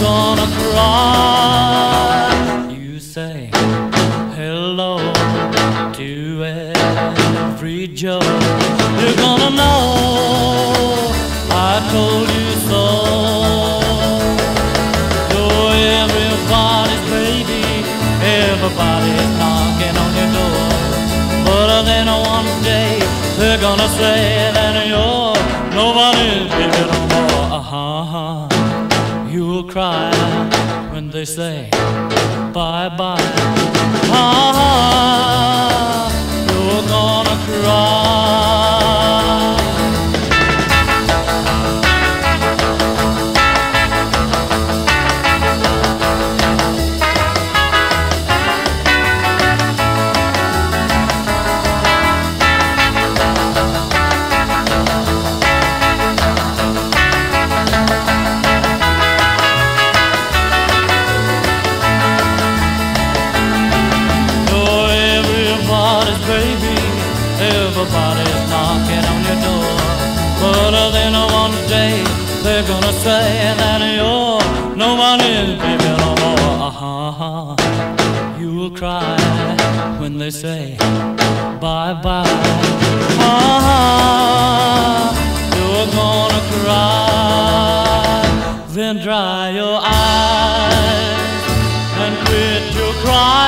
gonna cry? You say hello to every Joe. You're gonna know I told you so. You're everybody's baby, everybody's knocking on your door. But then one day they're gonna say that nobody's baby no more. Uh-huh. You'll cry when they say bye bye everybody's knocking on your door. But then one day they're gonna say that you're no nobody's baby no more. Uh-huh. You'll cry when they say bye bye. Uh-huh. You're gonna cry, then dry your eyes and quit your crying.